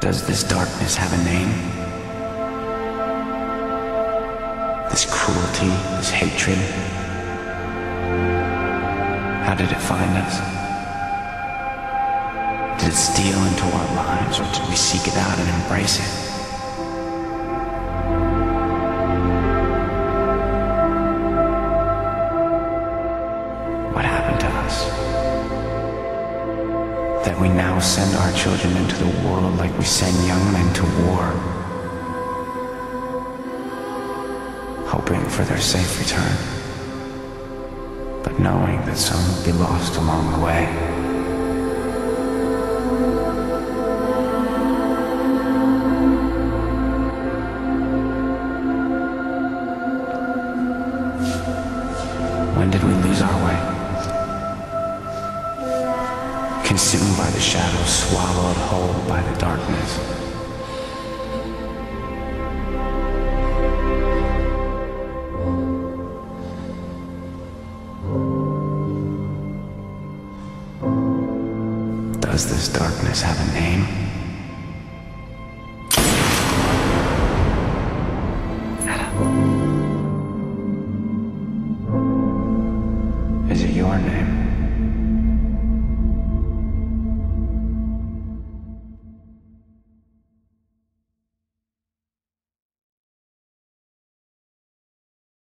Does this darkness have a name? This cruelty, this hatred? How did it find us? Did it steal into our lives or did we seek it out and embrace it? What happened to us? That we now send our children into the world like we send young men to war, hoping for their safe return, but knowing that some will be lost along the way. When did we lose our way? consumed by the shadows, swallowed whole by the darkness. Does this darkness have a name? Is it your name?